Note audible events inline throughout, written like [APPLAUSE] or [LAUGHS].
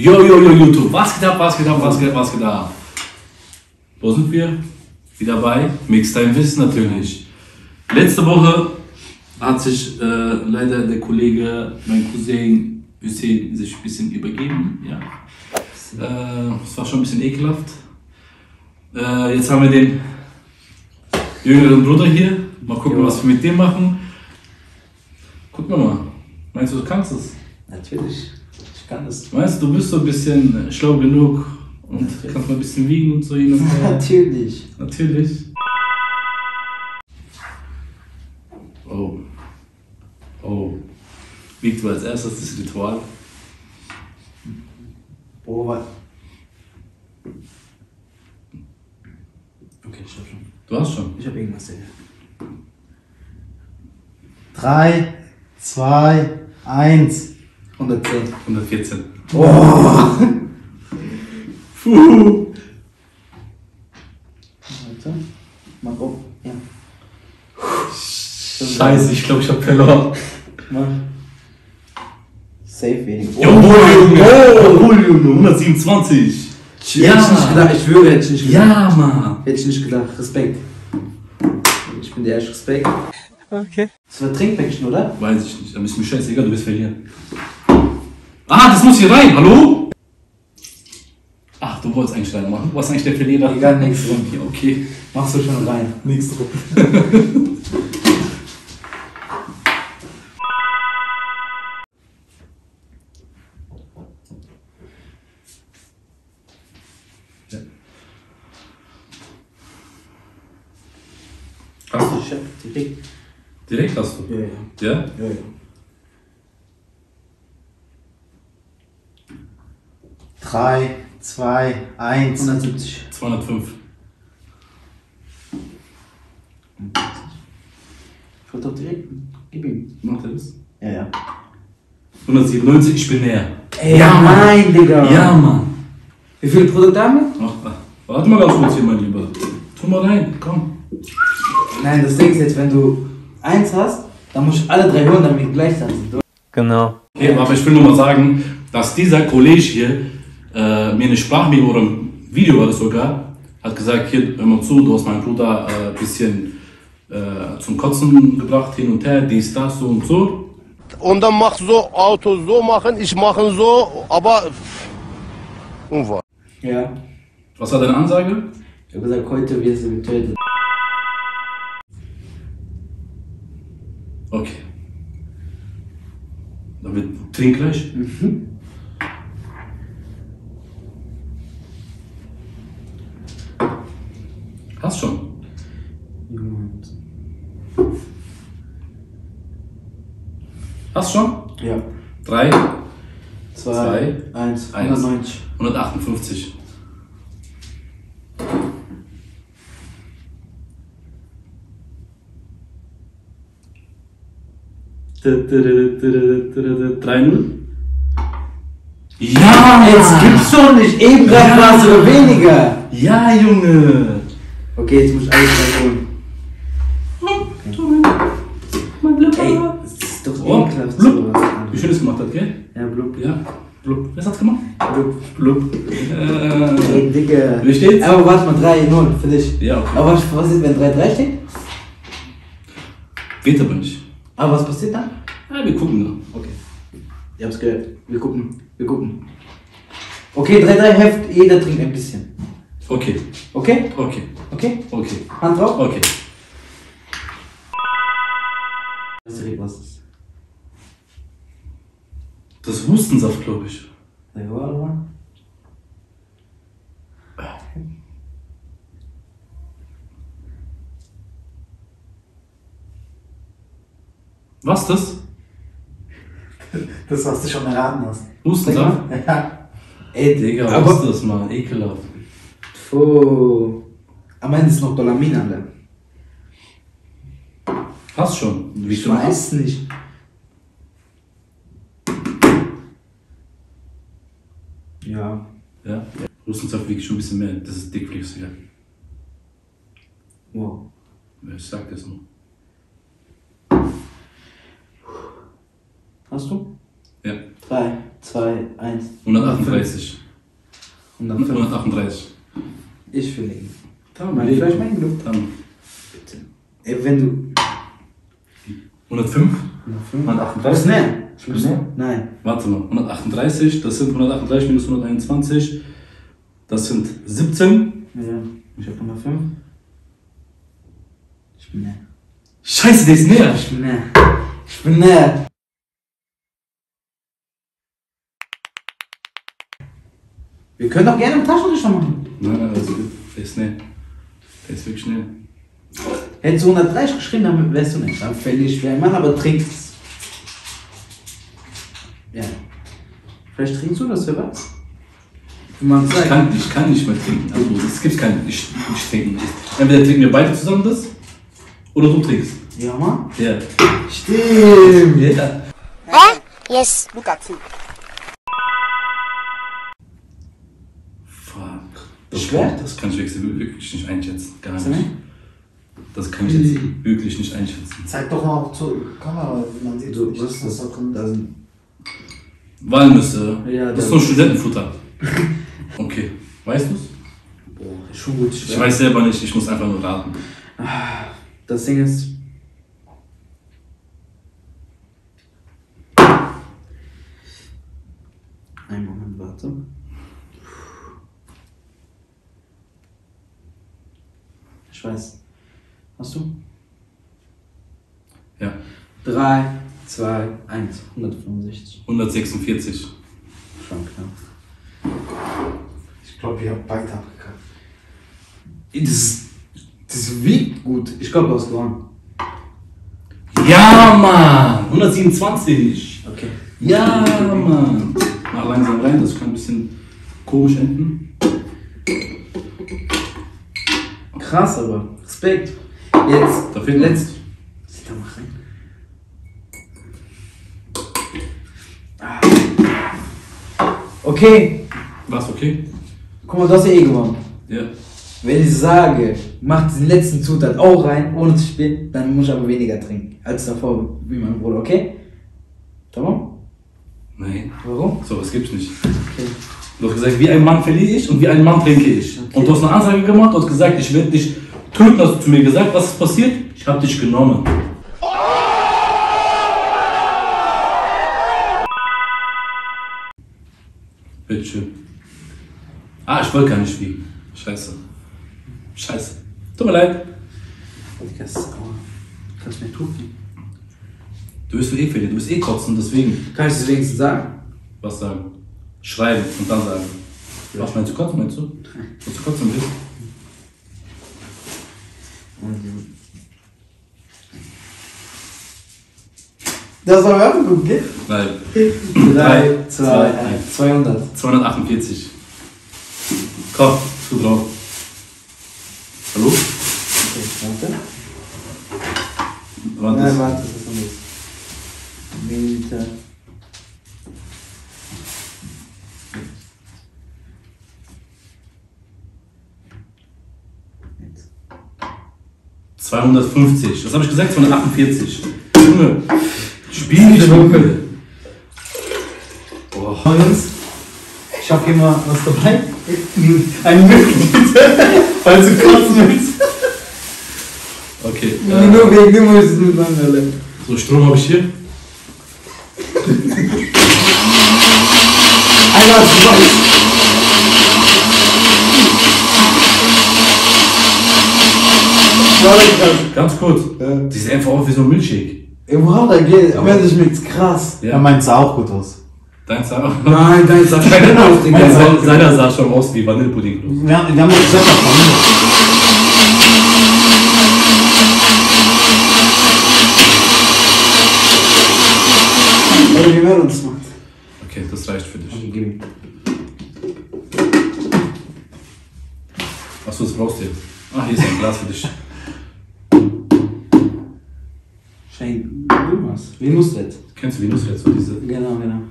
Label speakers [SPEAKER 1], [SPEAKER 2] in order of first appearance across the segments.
[SPEAKER 1] Yo, yo, yo, YouTube. Was geht ab, was geht ab, was geht ab, was geht ab? Wo sind wir? Wieder bei Mixtime Wissen natürlich. Letzte Woche hat sich äh, leider der Kollege, mein Cousin Hussein, sich ein bisschen übergeben. Ja. Äh, Es war schon ein bisschen ekelhaft. Äh, jetzt haben wir den jüngeren Bruder hier. Mal gucken,
[SPEAKER 2] Jo.
[SPEAKER 1] was wir mit dem machen. Gucken wir mal. Meinst du, du kannst es?
[SPEAKER 2] Natürlich. Kann das.
[SPEAKER 1] Meinst du, du bist so ein bisschen schlau genug und kannst mal ein bisschen wiegen und so hin und her? [LAUGHS]
[SPEAKER 2] Natürlich.
[SPEAKER 1] Natürlich. Oh. Oh. Wiegt du als erstes das Ritual?
[SPEAKER 2] Boah, was? Okay, ich hab schon.
[SPEAKER 1] Du hast schon.
[SPEAKER 2] Ich hab irgendwas hier.
[SPEAKER 3] 3, 2, 1.
[SPEAKER 2] 110.
[SPEAKER 1] 114.
[SPEAKER 2] Boah! [LAUGHS]
[SPEAKER 1] Puh.
[SPEAKER 2] Warte. Mach auf. Ja.
[SPEAKER 1] Scheiße, ich glaube, ich habe verloren.
[SPEAKER 2] Mach. Safe wenig.
[SPEAKER 1] Jawohl, Junge! Jawohl, Junge! 127!
[SPEAKER 2] Ja. Hätte ich nicht gedacht, ich schwöre, hätte ich nicht gedacht.
[SPEAKER 1] Ja, Mann!
[SPEAKER 2] Hätte ich nicht gedacht. Respekt. Ich bin dir echt Respekt. Okay. Das war Trinkpäckchen, oder?
[SPEAKER 1] Weiß ich nicht, aber ist mir scheißegal, du wirst verlieren. Ah, das muss hier rein, hallo? Ach, du wolltest eigentlich rein machen. Was ist eigentlich der Verlierer?
[SPEAKER 2] Egal, Runde.
[SPEAKER 1] Ja, okay.
[SPEAKER 2] Machst du schon [LAUGHS] rein.
[SPEAKER 1] Nächste Runde. Hast du?
[SPEAKER 2] Direkt.
[SPEAKER 1] Direkt hast du.
[SPEAKER 2] Ja, ja.
[SPEAKER 1] Ja?
[SPEAKER 2] Ja, ja.
[SPEAKER 3] Drei, zwei, eins.
[SPEAKER 2] 170.
[SPEAKER 1] 205.
[SPEAKER 2] Ich wollte doch direkt. Gib ihm.
[SPEAKER 1] Macht er das?
[SPEAKER 2] Ja, ja.
[SPEAKER 1] 197, ich bin näher.
[SPEAKER 2] Ey, ja, nein, Digga.
[SPEAKER 1] Ja, Mann.
[SPEAKER 2] Wie viele Produkte haben wir?
[SPEAKER 1] Ach, ach. Warte mal ganz kurz hier, mein Lieber. Tu mal rein, komm.
[SPEAKER 2] Nein, das Ding ist jetzt, wenn du eins hast, dann musst du alle drei hören, damit wir gleichzeitig sind.
[SPEAKER 3] Genau.
[SPEAKER 1] Okay, aber ich will nur mal sagen, dass dieser Kollege hier äh, mir eine Sprachmemo oder ein Video war das sogar, hat gesagt, hier, hör mal zu, du hast meinen Bruder ein äh, bisschen äh, zum Kotzen gebracht, hin und her, dies, das, so und so.
[SPEAKER 4] Und dann mach so, Auto so machen, ich mache so, aber unwahr.
[SPEAKER 2] Ja.
[SPEAKER 1] Was war deine Ansage?
[SPEAKER 2] Ich habe gesagt, heute wirst du getötet.
[SPEAKER 1] Okay. Dann wird trink gleich. Hast schon. Hast schon?
[SPEAKER 2] Ja.
[SPEAKER 1] Drei,
[SPEAKER 2] Zwei,
[SPEAKER 1] Zwei,
[SPEAKER 2] eins,
[SPEAKER 1] eins.
[SPEAKER 2] 190.
[SPEAKER 1] 158. Drei Null. Ja!
[SPEAKER 2] Jetzt gibt's schon nicht, eben gerade
[SPEAKER 1] Ja.
[SPEAKER 2] war es sogar weniger.
[SPEAKER 1] Ja, Junge!
[SPEAKER 2] Okay, jetzt muss ich alles drei holen. Ey, das ist doch
[SPEAKER 1] Oh,
[SPEAKER 2] ekelhaft
[SPEAKER 1] blub.
[SPEAKER 2] sowas.
[SPEAKER 1] Wie schön es gemacht hat, gell?
[SPEAKER 2] Ja, blub.
[SPEAKER 1] Ja. Blub. Wer hat's gemacht?
[SPEAKER 2] blub.
[SPEAKER 1] Blub. Äh,
[SPEAKER 2] Ey, Digga.
[SPEAKER 1] Wie steht's?
[SPEAKER 2] Aber warte mal, 3-0 für dich.
[SPEAKER 1] ja, okay.
[SPEAKER 2] Aber was, was ist, wenn 3-3 steht?
[SPEAKER 1] Geht aber nicht.
[SPEAKER 2] Aber was passiert dann?
[SPEAKER 1] Ja, wir gucken noch.
[SPEAKER 2] Okay. Ihr habt's gehört. Wir gucken. Wir gucken. Okay, 3-3 Heft, jeder trinkt ein bisschen.
[SPEAKER 1] Okay,
[SPEAKER 2] Okay?
[SPEAKER 1] okay,
[SPEAKER 2] Okay?
[SPEAKER 1] okay,
[SPEAKER 2] Hand drauf.
[SPEAKER 1] okay.
[SPEAKER 2] Was ist was ist?
[SPEAKER 1] Das ist Hustensaft, glaube ich.
[SPEAKER 2] Sag warte mal.
[SPEAKER 1] Was das?
[SPEAKER 3] Das, was du schon erraten hast.
[SPEAKER 1] Hustensaft?
[SPEAKER 3] Ja.
[SPEAKER 2] Ey,
[SPEAKER 1] Digga, was
[SPEAKER 2] aber.
[SPEAKER 1] ist das, Mann? Ekelhaft.
[SPEAKER 2] Oh. Am Ende ist noch Dolamin alle.
[SPEAKER 1] Hast schon. Wie
[SPEAKER 2] Ich
[SPEAKER 1] viel hast?
[SPEAKER 2] weiß nicht. Ja.
[SPEAKER 1] Ja. Hustensaft wiegt schon ein bisschen mehr. Das ist dickflüssiger.
[SPEAKER 2] Wow.
[SPEAKER 1] Ich sag das nur.
[SPEAKER 2] Hast du?
[SPEAKER 1] Ja.
[SPEAKER 2] 3, 2, 1.
[SPEAKER 1] 138.
[SPEAKER 2] 105.
[SPEAKER 1] 138.
[SPEAKER 2] Ich will legen.
[SPEAKER 1] Tamam,
[SPEAKER 2] Mein, vielleicht mein Glück.
[SPEAKER 1] Tamam.
[SPEAKER 2] Ey, wenn du.
[SPEAKER 1] 105?
[SPEAKER 2] 105.
[SPEAKER 1] 138?
[SPEAKER 2] Was ne?
[SPEAKER 1] Schlimm's ne?
[SPEAKER 2] Nein.
[SPEAKER 1] Warte mal, 138, das sind 138 minus 121, das sind 17.
[SPEAKER 2] Ja. Ich hab Nummer 5. Ich bin näher.
[SPEAKER 1] Scheiße, der ist näher.
[SPEAKER 2] Ich bin näher. Ich bin näher. Wir können doch gerne im Taschenrechner machen.
[SPEAKER 1] Nein, nein, also, der ist näher. Der ist wirklich näher.
[SPEAKER 2] Hättest du 130 geschrieben, dann wärst du nicht. Dann fällt ich schwer Mann, aber trinkst es. Ja. Vielleicht trinkst du das, wer weiß. Wie man
[SPEAKER 1] Ich kann, ich kann nicht mehr trinken. Also, es gibt kein ich, ich trinken. Entweder trinken wir beide zusammen das, oder du trinkst.
[SPEAKER 2] Ja, Mann.
[SPEAKER 1] Ja.
[SPEAKER 2] Stimmt.
[SPEAKER 1] Ja.
[SPEAKER 5] Yes.
[SPEAKER 1] Fuck. Das,
[SPEAKER 2] Schwer?
[SPEAKER 1] das kann ich wirklich, wirklich nicht einschätzen. Gar
[SPEAKER 2] du nicht?
[SPEAKER 1] nicht. Das kann ich jetzt wirklich nicht einschätzen.
[SPEAKER 3] Zeig doch mal zur Kamera, man sieht
[SPEAKER 2] So,
[SPEAKER 3] nicht,
[SPEAKER 2] was
[SPEAKER 3] da drin
[SPEAKER 2] Da
[SPEAKER 3] ist.
[SPEAKER 1] Walnüsse.
[SPEAKER 2] Ja,
[SPEAKER 1] das ist nur Studentenfutter. [LAUGHS] Okay. Weißt du's?
[SPEAKER 2] Boah, schon gut.
[SPEAKER 1] Ich weiß selber nicht, ich muss einfach nur raten.
[SPEAKER 2] Das Ding ist. Einen Moment, warte. Ich weiß. Hast du?
[SPEAKER 1] Ja.
[SPEAKER 2] 3, 2, 1. 165.
[SPEAKER 1] 146.
[SPEAKER 2] Schon knapp.
[SPEAKER 3] Ich glaube, ihr habt beide abgekackt.
[SPEAKER 2] Das, das wiegt gut. Ich glaube, du hast gewonnen.
[SPEAKER 1] Ja, Mann! 127.
[SPEAKER 2] Okay.
[SPEAKER 1] Ja, Mann! Mach langsam rein, das kann ein bisschen komisch enden.
[SPEAKER 2] Krass, aber. Respekt. Jetzt.
[SPEAKER 1] Da fehlt
[SPEAKER 2] letzt.
[SPEAKER 1] was.
[SPEAKER 2] Sieh da mal rein. Okay,
[SPEAKER 1] War's okay?
[SPEAKER 2] guck mal, du hast ja eh gewonnen.
[SPEAKER 1] Ja.
[SPEAKER 2] Wenn ich sage, mach diesen letzten Zutat auch rein, ohne zu spielen, dann muss ich aber weniger trinken als davor, wie mein Bruder, okay? Tamam?
[SPEAKER 1] Nein.
[SPEAKER 2] Warum?
[SPEAKER 1] So, was gibt's nicht.
[SPEAKER 2] Okay.
[SPEAKER 1] Du hast gesagt, wie ein Mann verliere ich und wie ein Mann trinke ich.
[SPEAKER 2] Okay.
[SPEAKER 1] Und du hast eine Ansage gemacht und hast gesagt, ich werde dich töten, hast du zu mir gesagt. Was ist passiert? Ich habe dich genommen. Bitteschön. Ah, ich wollte gar nicht wiegen. Scheiße. Scheiße. Tut mir leid.
[SPEAKER 2] Kannst du mir tun?
[SPEAKER 1] Du wirst eh verlieren, du wirst eh kotzen, deswegen.
[SPEAKER 2] Kann ich das wenigstens sagen?
[SPEAKER 1] Was sagen? Schreiben und dann sagen. Was meinst du kotzen, meinst du? Was du kotzen willst?
[SPEAKER 2] Das auch gut, gell?
[SPEAKER 1] Nein.
[SPEAKER 2] 3, 2,
[SPEAKER 1] zwei,
[SPEAKER 2] 1. 200.
[SPEAKER 1] 248. Komm, tu drauf. Hallo?
[SPEAKER 2] Okay, warte.
[SPEAKER 1] Warte.
[SPEAKER 2] Nein, warte, das ist anders. Milliliter. Jetzt.
[SPEAKER 1] 250. Was habe ich gesagt? 248. Junge, spiel nicht Junge. Boah.
[SPEAKER 2] Jungs, ich hab hier mal was dabei. Ein Mitglied, falls du kotzen willst.
[SPEAKER 1] Okay.
[SPEAKER 2] Nur
[SPEAKER 1] Äh,
[SPEAKER 2] wegen dem ich es alle.
[SPEAKER 1] so, Strom habe ich hier.
[SPEAKER 2] Einmal zwei.
[SPEAKER 1] Ganz kurz. Die sieht einfach aus wie so ein Milchshake.
[SPEAKER 2] Wow, da geht, am Ende schmeckt's krass.
[SPEAKER 3] Ja, meins sah auch gut aus.
[SPEAKER 1] Dein sah
[SPEAKER 2] Nein, dein sah [LAUGHS] schön aus, Digga.
[SPEAKER 1] Seiner sah schon aus wie Vanillepudding.
[SPEAKER 3] Haben- wir haben uns gesagt, Familie.
[SPEAKER 2] Wie das?
[SPEAKER 1] Kennst du Venus jetzt so diese?
[SPEAKER 2] Genau, genau.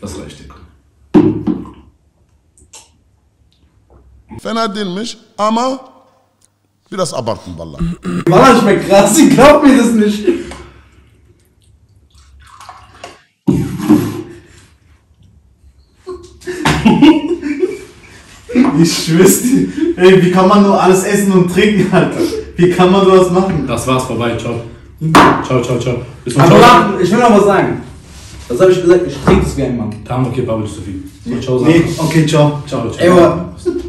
[SPEAKER 1] Das reicht dir.
[SPEAKER 6] Fena dinmiş ama
[SPEAKER 4] Biraz abartın vallahi.
[SPEAKER 2] Wallah, schmeckt krass, ich glaub mir das nicht.
[SPEAKER 3] Ich schwör's dir. Ey, wie kann man nur alles essen und trinken, Alter? Wie kann man sowas machen?
[SPEAKER 1] Das war's vorbei. Ciao. Ciao, ciao, ciao. Bis zum
[SPEAKER 2] Aber
[SPEAKER 1] Ciao.
[SPEAKER 2] ich will noch was sagen. Was habe ich gesagt? Ich trinke es wie ein Mann.
[SPEAKER 1] Tamam, okay, Pablo, zu viel. So, ciao,
[SPEAKER 3] Nee, okay, ciao.
[SPEAKER 1] Ciao, ciao.
[SPEAKER 2] Ey,